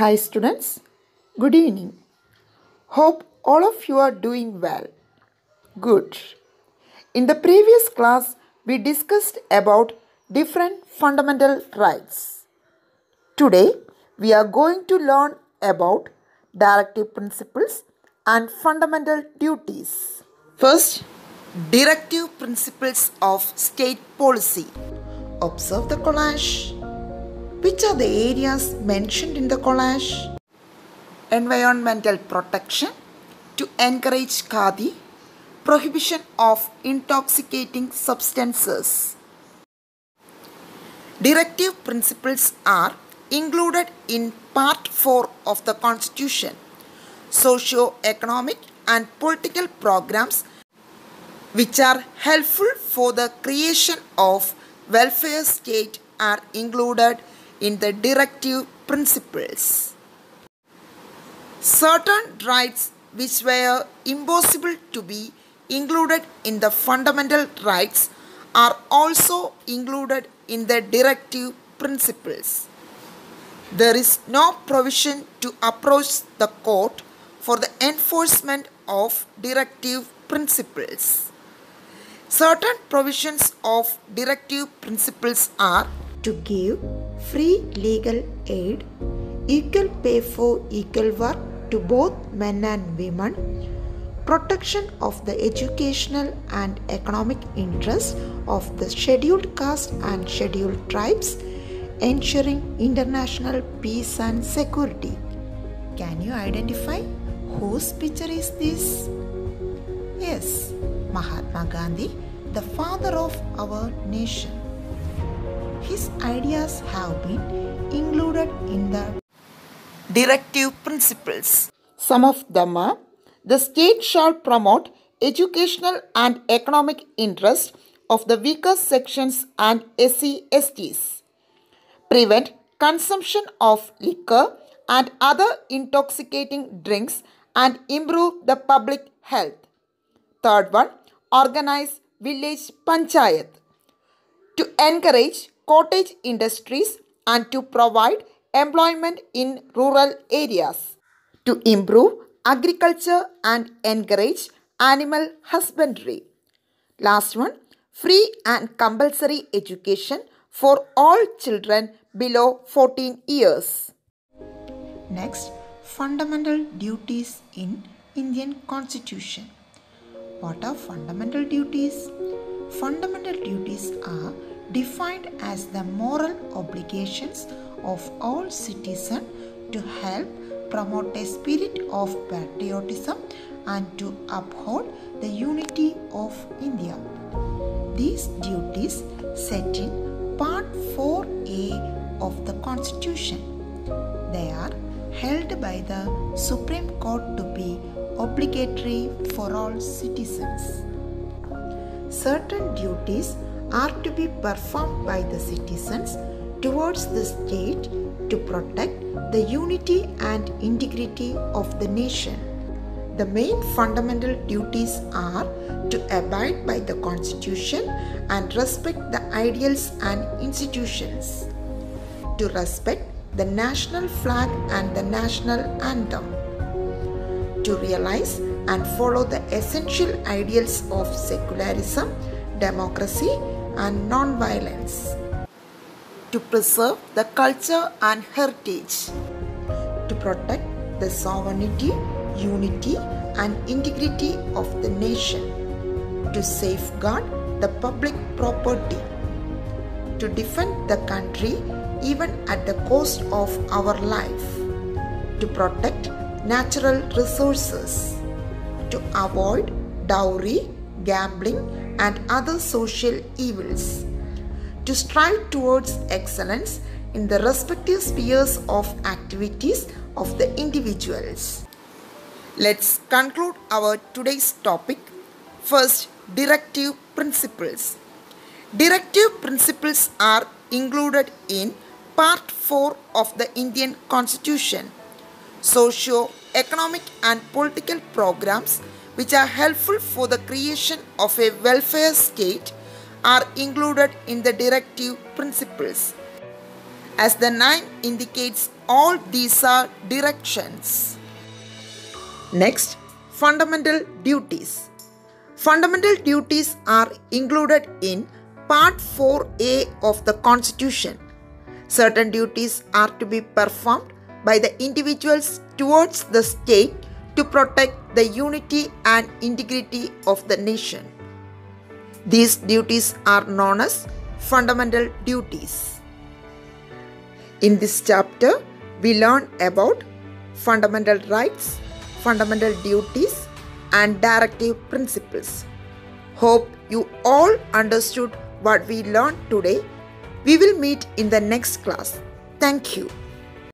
Hi, students. Good evening. Hope all of you are doing well. Good. In the previous class, we discussed about different fundamental rights. Today, we are going to learn about directive principles and fundamental duties. First, directive principles of state policy. Observe the collage. Which are the areas mentioned in the collage? Environmental protection to encourage khadi, prohibition of intoxicating substances. Directive principles are included in Part 4 of the Constitution. Socio-economic and political programs which are helpful for the creation of welfare state are included in the directive principles. Certain rights which were impossible to be included in the fundamental rights are also included in the directive principles. There is no provision to approach the court for the enforcement of directive principles. Certain provisions of directive principles are to give free legal aid, equal pay for equal work to both men and women, protection of the educational and economic interests of the scheduled caste and scheduled tribes, ensuring international peace and security. Can you identify whose picture is this? Yes, Mahatma Gandhi, the father of our nation. His ideas have been included in the directive principles. Some of them are the state shall promote educational and economic interests of the weaker sections and SC STs, prevent consumption of liquor and other intoxicating drinks and improve the public health. Third one, organize village panchayat to encourage cottage industries and to provide employment in rural areas, to improve agriculture and encourage animal husbandry. Last one, free and compulsory education for all children below 14 years. Next, fundamental duties in Indian Constitution. What are fundamental duties? Fundamental duties are defined as the moral obligations of all citizens to help promote a spirit of patriotism and to uphold the unity of India. These duties set in Part 4A of the Constitution. They are held by the Supreme Court to be obligatory for all citizens. Certain duties are to be performed by the citizens towards the state to protect the unity and integrity of the nation. The main fundamental duties are to abide by the constitution and respect the ideals and institutions, to respect the national flag and the national anthem, to realize and follow the essential ideals of secularism, democracy, and non-violence, to preserve the culture and heritage, to protect the sovereignty, unity, and integrity of the nation, to safeguard the public property, to defend the country even at the cost of our life, to protect natural resources, to avoid dowry, gambling, and other social evils, to strive towards excellence in the respective spheres of activities of the individuals. Let's conclude our today's topic. First, directive principles. Directive principles are included in Part 4 of the Indian Constitution. Socio economic and political programs which are helpful for the creation of a welfare state are included in the directive principles. As the name indicates, all these are directions. Next, fundamental duties. Fundamental duties are included in Part 4A of the Constitution. Certain duties are to be performed by the individuals towards the state to protect the unity and integrity of the nation. These duties are known as fundamental duties. In this chapter, we learn about fundamental rights, fundamental duties, and directive principles. Hope you all understood what we learned today. We will meet in the next class. Thank you.